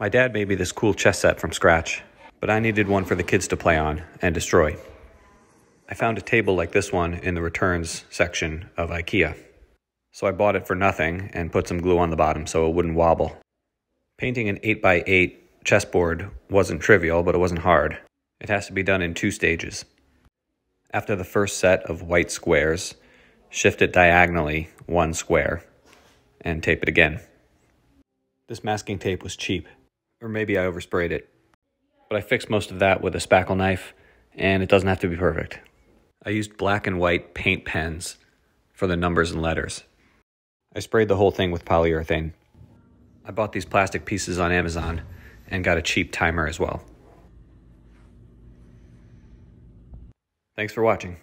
My dad made me this cool chess set from scratch, but I needed one for the kids to play on and destroy. I found a table like this one in the returns section of IKEA. So I bought it for nothing and put some glue on the bottom so it wouldn't wobble. Painting an 8x8 chessboard wasn't trivial, but it wasn't hard. It has to be done in two stages. After the first set of white squares, shift it diagonally one square and tape it again. This masking tape was cheap, or maybe I oversprayed it. But I fixed most of that with a spackle knife, and it doesn't have to be perfect. I used black and white paint pens for the numbers and letters. I sprayed the whole thing with polyurethane. I bought these plastic pieces on Amazon and got a cheap timer as well. Thanks for watching.